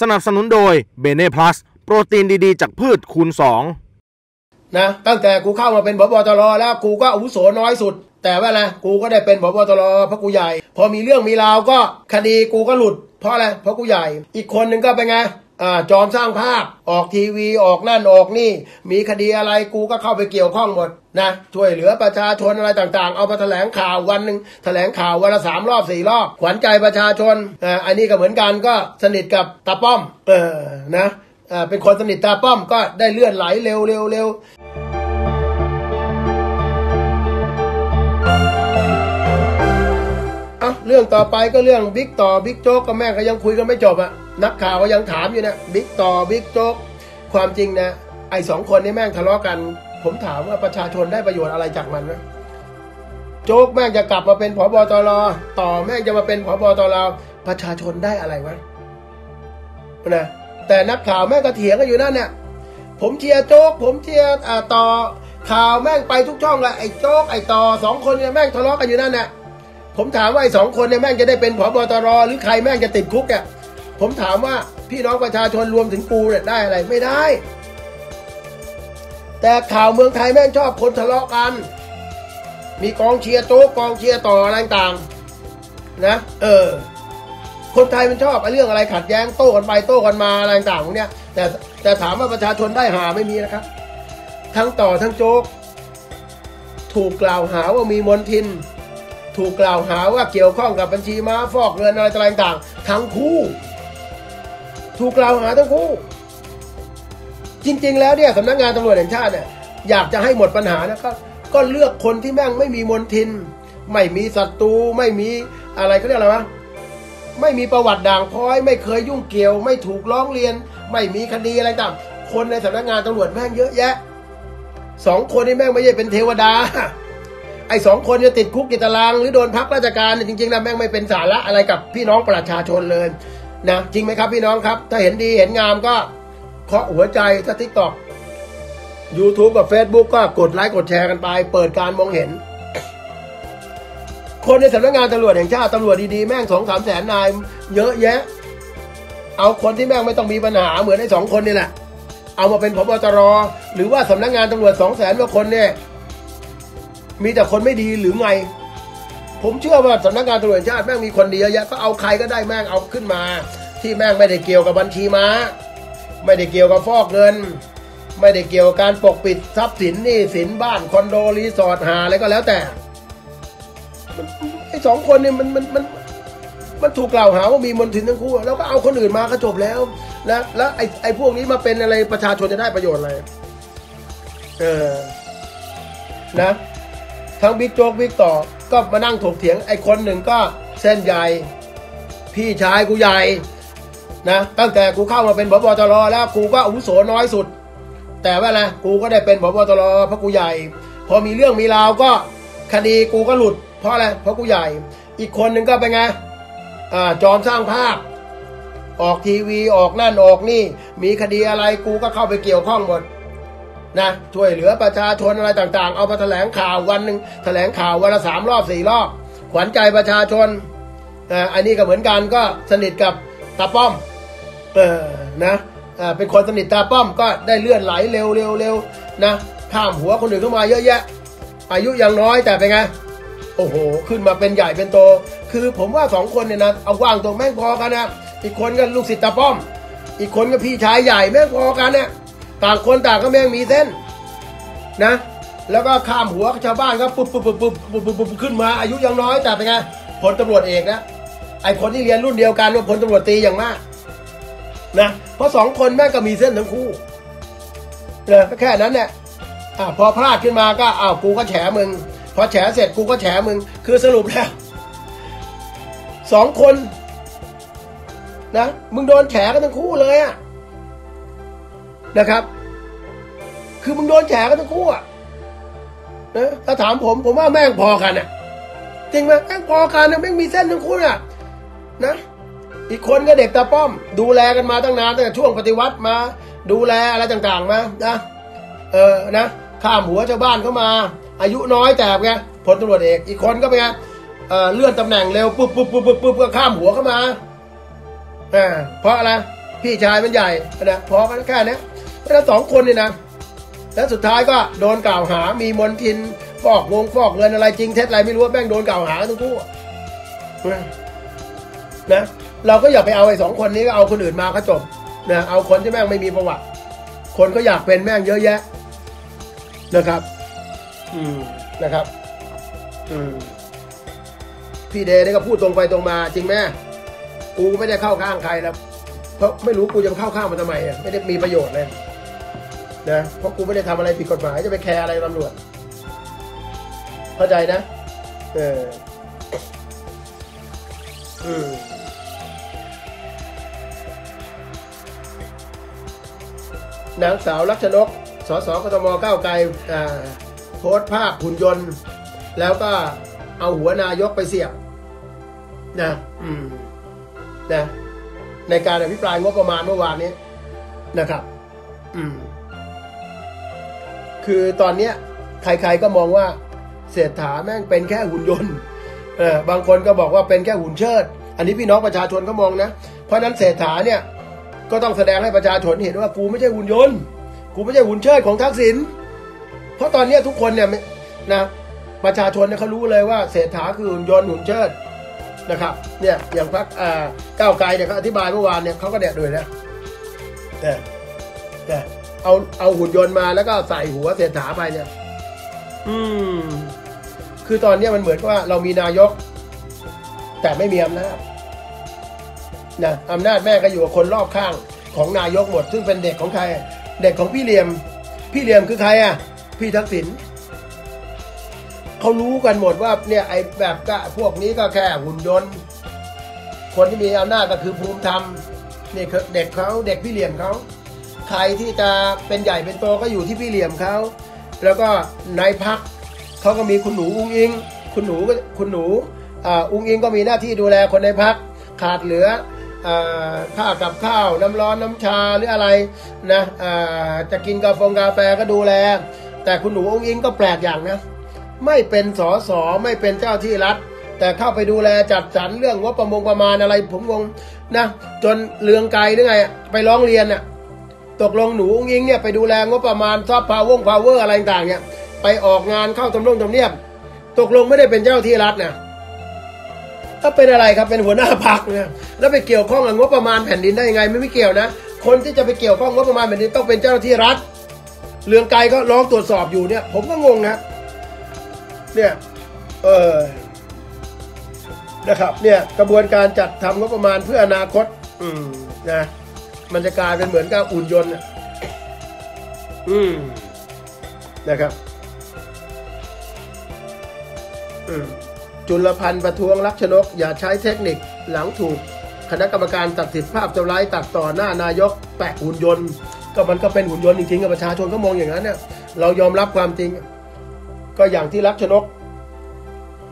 สนับสนุนโดยเบเน่พลัสโปรตีนดีๆ จากพืชคูณ 2 นะตั้งแต่กูเข้ามาเป็นพบตรแล้วกูก็อาวุโสน้อยสุด แต่ว่าอะไรกูก็ได้เป็นพบตรเพราะกูใหญ่ พอมีเรื่องมีราวก็คดีกูก็หลุด เพราะอะไรเพราะกูใหญ่ อีกคนหนึ่งก็เป็นไง จอมสร้างภาพออกทีวีออกนั่นออกนี่ มีคดีอะไรกูก็เข้าไปเกี่ยวข้องหมดนะช่วยเหลือประชาชนอะไรต่างๆ เอามาแถลงข่าววันหนึ่งแถลงข่าววันละสามรอบสี่รอบ ขวัญใจประชาชนอ่าอันนี้ก็เหมือนกันก็สนิทกับตาป้อม เออนะอ่าเป็นคนสนิทตาป้อมก็ได้เลื่อนไหลเร็วเร็วเร็วเอาเรื่องต่อไปก็เรื่องบิ๊กต่อบิ๊กโจ๊กก็แม่ก็ยังคุยกันไม่จบอะ นักข่าวก็ยังถามอยู่นะบิ๊กต่อบิ๊กโจ๊กความจริงนะ ไอ้สองคนนี้แม่งทะเลาะกัน ผมถามว่าประชาชนได้ประโยชน์อะไรจากมันไหมโจ๊กแม่งจะกลับมาเป็นผบตรต่อแม่งจะมาเป็นผบตรประชาชนได้อะไรวะนะแต่นักข่าวแม่งก็เถียงกันอยู่นั่นเนี่ยผมเชียร์โจ๊กผมเชียร์ต่อข่าวแม่งไปทุกช่องเลยไอ้โจ๊กไอ้ต่อสองคนเนี่ยแม่งทะเลาะกันอยู่นั่นเนี่ยผมถามว่าไอ้สองคนเนี่ยแม่งจะได้เป็นผบตรหรือใครแม่งจะติดคุกอะ ผมถามว่าพี่น้องประชาชนรวมถึงกูเนี่ยได้อะไรไม่ได้ แต่ข่าวเมืองไทยแม่งชอบคนทะเลาะกัน มีกองเชียร์โต๊ะกองเชียร์ต่ออะไรต่างนะ เออ คนไทยมันชอบไอ้เรื่องอะไรขัดแย้งโต้กันไปโต้กันมาอะไรต่างพวกเนี้ยแต่แต่ถามว่าประชาชนได้หาไม่มีนะครับ ทั้งต่อทั้งโจ๊กถูกกล่าวหาว่ามีมนทิน ถูกกล่าวหาว่าเกี่ยวข้องกับบัญชีม้าฟอกเงินอะไรต่างๆทั้งคู่ ถูกกล่าวหาทั้งคู่ จริง ๆ แล้วเนี่ยสำนักงานตำรวจแห่งชาติเนี่ยอยากจะให้หมดปัญหานะครับ ก็เลือกคนที่แม่งไม่มีมนทิน ไม่มีศัตรูไม่มีอะไรเขาเรียกอะไรวะไม่มีประวัติด่างพร้อย ไม่เคยยุ่งเกี่ยว ไม่ถูกร้องเรียน ไม่มีคดีอะไรต่างคนในสำนักงานตำรวจแม่งเยอะแยะสองคนนี่แม่งไม่ใช่เป็นเทวดา ไอ้สองคนจะติดคุกติดตาราง หรือโดนพักราชการเนี่ยจริงๆแล้วแม่งไม่เป็นสาระอะไรกับพี่น้องประชาชนเลย นะจริงไหมครับพี่น้องครับ ถ้าเห็นดีเห็นงามก็เคาะหัวใจถ้าทิกตอก YouTube กับ Facebook ก็กดไลค์กดแชร์กันไป เปิดการมองเห็น คนในสำนักงานตำรวจแห่งชาติตำรวจดีๆ แม่งสองสามแสนนาย เยอะแยะ เอาคนที่แม่งไม่ต้องมีปัญหาเหมือนไอ้สองคนนี่แหละ เอามาเป็นพบตรหรือว่าสำนักงานตำรวจสองแสนกว่าคนเนี่ย มีแต่คนไม่ดีหรือไง ผมเชื่อว่าสำนักงานตำรวจชาติแม่งมีคนดีเยอะแยะก็เอาใครก็ได้แม่งเอาขึ้นมา ที่แม่งไม่ได้เกี่ยวกับบัญชีม้า ไม่ได้เกี่ยวกับฟอกเงิน ไม่ได้เกี่ยวกับการปกปิดทรัพย์สินนี่สินบ้านคอนโดรีสอร์ทหาอะไรก็แล้วแต่ไอ้สองคนเนี่ยมันมันมันมันถูกกล่าวหาว่ามีมนทินทั้งคู่ แล้วก็เอาคนอื่นมาก็จบแล้วนะแล้วไอ้ไอ้พวกนี้มาเป็นอะไรประชาชนจะได้ประโยชน์อะไรเออนะ ทั้งบิ๊กโจ๊กบิ๊กต่อ ก็มานั่งถกเถียงไอ้คนหนึ่งก็เส้นใหญ่ พี่ชายกูใหญ่นะตั้งแต่กูเข้ามาเป็นพบตรแล้วกูก็อาวุโสน้อยสุด แต่ว่าอะไรกูก็ได้เป็นพบตรเพราะกูใหญ่ พอมีเรื่องมีราวก็คดีกูก็หลุด เพราะอะไรเพราะกูใหญ่ อีกคนหนึ่งก็เป็นไงอ่าจอมสร้างภาพ ออกทีวีออกนั่นออกนี่ มีคดีอะไรกูก็เข้าไปเกี่ยวข้องหมด นะช่วยเหลือประชาชนอะไรต่างๆ เอามาแถลงข่าววันหนึ่งแถลงข่าววันละสามรอบสี่รอบ ขวัญใจประชาชนอันนี้ก็เหมือนกันก็สนิทกับตาป้อมเออนะเป็นคนสนิทตาป้อมก็ได้เลื่อนไหลเร็วเร็วเร็วนะข้ามหัวคนอื่นเข้ามาเยอะแยะ อายุยังน้อยแต่เป็นไงโอ้โห ขึ้นมาเป็นใหญ่เป็นโต คือผมว่าสองคนเนี่ยนะเอาว่างตรงแม่งพอกันนะอีกคนก็ลูกศิษย์ตาป้อม อีกคนก็พี่ชายใหญ่แม่งพอกันเนี่ย ต่างคนต่างก็แม่งมีเส้นนะ แล้วก็ข้ามหัวชาวบ้านก็ปุ๊บปุ๊บปุ๊บปุ๊บปุ๊บปุ๊บปุบขึ้นมาอายุยังน้อยแต่เป็นไงพลตำรวจเอกนะไอคนที่เรียนรุ่นเดียวกันว่าพลตำรวจตีอย่างมากนะเพราะสองคนแม่งก็มีเส้นทั้งคู่เลยแค่นั้นเนี่ยอ่าพอพลาดขึ้นมาก็อ้าวกูก็แฉมึง พอแฉเสร็จกูก็แฉมึง คือสรุปแล้วสองคนนะมึงโดนแฉกันทั้งคู่เลยอะ นะครับ คือมึงโดนแฉกันทั้งคู่อะนะถ้าถามผมผมว่าแม่งพอกันอะจริงไหมแม่งพอกันนะแม่งมีเส้นทั้งคู่อะนะ อีกคนก็เด็กตาป้อม ดูแลกันมาตั้งนานตั้งแต่ช่วงปฏิวัติมา ดูแลอะไรต่างๆมานะเออนะข้ามหัวชาวบ้านเข้ามา อายุน้อยแต่ไงพลตำรวจเอกอีกคนก็เป็นไงเเลื่อนตำแหน่งเร็วปุ๊บปุ๊บปุ๊บปุ๊บปุ๊บก็ข้ามหัวเข้ามาอ่าเพราะอะไรพี่ชายมันใหญ่นะพอกันแค่นี้ เนี้ยแล้วสองคนนี่นะ แล้วสุดท้ายก็โดนกล่าวหา มีมนทินฟอกวงฟอกเงินอะไรจริงเท็จอะไรไม่รู้ว่าแม่งโดนกล่าวหาทั้งคู่อะนะเราก็อย่าไปเอาไอ้สองคนนี้ก็เอาคนอื่นมาก็จบนะเอาคนที่แม่งไม่มีประวัติ คนก็อยากเป็นแม่งเยอะแยะ นะครับ อืมนะครับ อืมพี่เดย์นี่ก็พูดตรงไปตรงมา จริงไหมกูไม่ได้เข้าข้างใครแล้วเพราะไม่รู้กูจะเข้าข้างมันทำไมอะไม่ได้มีประโยชน์เลย นะเพราะกูไม่ได้ทำอะไรผิดกฎหมายจะไปแคร์อะไรตำรวจ เข้าใจนะ เอออืมนางสาวลักษณกสสกทมก้าวไกลโพสต์ภาพหุ่นยนต์ แล้วก็เอาหัวนายกไปเสียบนะอืมนะในการอภิปรายงบประมาณเมื่อวานนี้นะครับ อืม คือตอนเนี้ยใครๆก็มองว่าเศรษฐาแม่งเป็นแค่หุ่นยนต์เออบางคนก็บอกว่าเป็นแค่หุ่นเชิด อันนี้พี่น้องประชาชนก็มองนะ เพราะนั้นเศรษฐาเนี่ยก็ต้องแสดงให้ประชาชนเห็นว่ากูไม่ใช่หุ่นยนต์ กูไม่ใช่หุ่นเชิดของทักษิณ เพราะตอนนี้ทุกคนเนี่ยนะประชาชนเนี่ยเขารู้เลยว่าเศรษฐาคือหุ่นยนต์หุ่นเชิดนะครับเนี่ยอย่างพรรคอ่าก้าวไกลเนี่ยเขาอธิบายเมื่อวานเนี่ยเขาก็เด็ดด้วยนะแต่แต่ เอาเอาหุ่นยนต์มาแล้วก็ใส่หัวเศรษฐาไปเนี่ย อืม คือตอนเนี้ยมันเหมือนกับว่าเรามีนายก แต่ไม่มีอำนาจนะอำนาจแม่ก็อยู่กับคนรอบข้างของนายกหมด ซึ่งเป็นเด็กของใคร เด็กของพี่เหลียม พี่เหลียมคือใครอะ พี่ทักษิณเขารู้กันหมดว่าเนี่ยไอ้แบบก็พวกนี้ก็แค่หุ่นยนต์ คนที่มีอำนาจก็คือภูมิธรรมนี่คือเด็กเขาเด็กพี่เหลี่ยมเขา ใครที่จะเป็นใหญ่เป็นโตก็อยู่ที่พี่เหลี่ยมเขาแล้วก็นายพักเขาก็มีคุณหนูอุ้งอิง คุณหนูคุณหนูอุ้งอิงก็มีหน้าที่ดูแลคนในพักขาดเหลืออ่าค่ากับข้าวน้ำร้อนน้ำชาหรืออะไรนะจะกินกาแฟกาแฟก็ดูแล แต่คุณหนูอุ้งอิงก็แปลกอย่างนะไม่เป็นสอสอไม่เป็นเจ้าที่รัฐ แต่เข้าไปดูแลจัดสรรเรื่องงบประมงประมาณอะไรผมงงนะจนเรืองไกลหรือไงไปร้องเรียนน่ะ ตกลงหนูอุ๊งอิ๊งเนี่ยไปดูแลงบประมาณซอฟต์พาวเวอร์พาวเวอร์อะไรต่างเนี่ยไปออกงานเข้าตำรวจทำเนียบ ตกลงไม่ได้เป็นเจ้าที่รัฐนะถ้าเป็นอะไรครับเป็นหัวหน้าพรรคเนี่ยแล้วไปเกี่ยวข้องกับงบประมาณแผ่นดินได้ยังไงไม่ไม่เกี่ยวนะ คนที่จะไปเกี่ยวข้องงบประมาณแผ่นดินต้องเป็นเจ้าหน้าที่รัฐเรืองไกลก็ร้องตรวจสอบอยู่เนี่ย ผมก็งงนะเนี่ยเออนะครับเนี่ยกระบวนการจัดทำงบประมาณเพื่ออนาคต อืมนะ มันจะกลายเป็นเหมือนกับอุ่นยนต์น่ะอืมนะครับอืมจุลพันธ์ประท้วงลักษณกอย่าใช้เทคนิคหลังถูก คณะกรรมการตัดสินภาพเจ้าไร้ตัดต่อหน้านายกแปะหุ่นยนต์ ก็มันก็เป็นหุ่นยนต์จริงๆกับประชาชนก็มองอย่างนั้นเนี่ยเรายอมรับความจริง ก็อย่างที่ลักษณก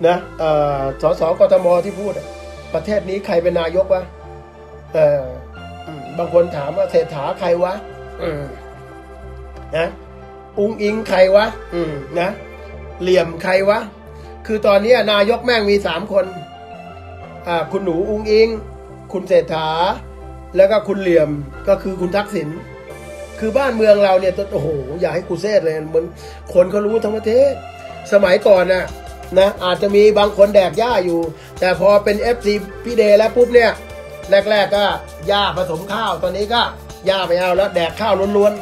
นะเอ่อสสกทมที่พูดอะประเทศนี้ใครเป็นนายกวะเอออืม บางคนถามว่าเศรษฐาใครวะอืมนะอุงอิงใครวะอืมนะเหลี่ยมใครวะ คือตอนนี้นายกแม่งมีสามคนอ่าคุณหนูอุงอิง คุณเศรษฐา แล้วก็คุณเหลี่ยมก็คือคุณทักษิณคือบ้านเมืองเราเนี่ยโอ้โหอย่าให้กูเซดเลยเหมือนคนเขารู้ทั้งประเทศ สมัยก่อนน่ะนะอาจจะมีบางคนแดกหญ้าอยู่ แต่พอเป็น FC พี่เดช์แล้วปุ๊บเนี่ย แรก ๆ ก็หญ้าผสมข้าว ตอนนี้ก็หญ้าไม่เอาแล้ว แดกข้าวล้วน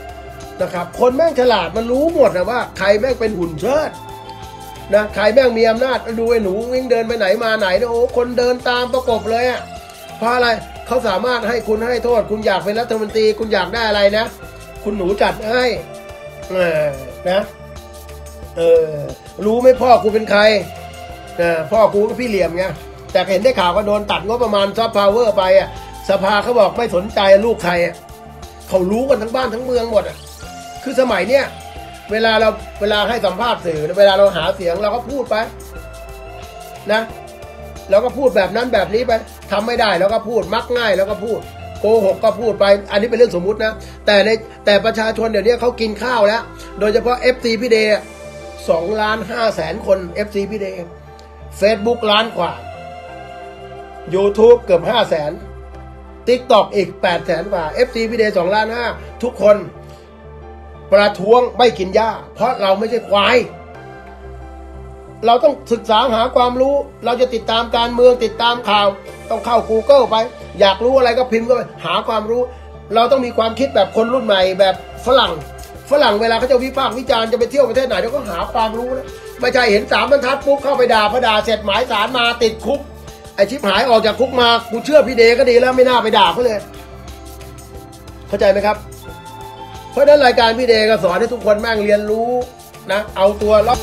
ๆนะครับ คนแม่งฉลาดมันรู้หมดนะว่า ใครแม่งเป็นหุ่นเชิดนะใครแม่งมีอำนาจดูไอ้หนูอิ๊งเดินไปไหนมาไหนนะโอ้คนเดินตามประกบเลยอะเพราะอะไรเขาสามารถให้คุณให้โทษ คุณอยากเป็นรัฐมนตรี คุณอยากได้อะไรนะ คุณหนูจัดให้นะเออรู้ไหมพ่อกูเป็นใครเออพ่อกูก็พี่เหลี่ยมไง แต่เห็นได้ข่าวก็โดนตัดงบประมาณซอฟต์พาวเวอร์ไปอะสภาเขาบอกไม่สนใจลูกใครอะเขารู้กันทั้งบ้านทั้งเมืองหมดอะคือสมัยเนี้ยเวลาเราเวลาให้สัมภาษณ์สื่อเวลาเราหาเสียงเราก็พูดไปนะเราก็พูดแบบนั้นแบบนี้ไปทำไม่ได้เราก็พูดมักง่ายเราก็พูดโกหกก็พูดไป อันนี้เป็นเรื่องสมมุตินะ แต่ในแต่ประชาชนเดี๋ยวนี้เขากินข้าวแล้ว โดยเฉพาะ FC พี่เดชสองล้านห้าแสนคน FC พี่เดชเฟซบุ๊กล้านกว่า YouTube เกือบห้าแสน TikTok อีก8แสนกว่า FC พี่เดชสองล้านห้าทุกคนประท้วงไม่กินหญ้า เพราะเราไม่ใช่ควาย เราต้องศึกษาหาความรู้ เราจะติดตามการเมืองติดตามข่าว ต้องเข้า Google ไป อยากรู้อะไรก็พิมพ์ก็ไปหาความรู้ เราต้องมีความคิดแบบคนรุ่นใหม่แบบฝรั่ง ฝรั่งเวลาเขาจะวิพากษ์วิจารณ์จะไปเที่ยวประเทศไหนเขาก็หาความรู้นะไม่ใช่เห็นสามบรรทัดปุ๊บเข้าไปด่าพอด่าเสร็จหมายสารมาติดคุก อชิบหายออกจากคุกมากูเชื่อพี่เดก็ดีแล้วไม่น่าไปด่าเขาเลย เข้าใจไหมครับ เพราะฉะนั้นรายการพี่เดก็สอนให้ทุกคนแม่งเรียนรู้นะ เอาตัวรอด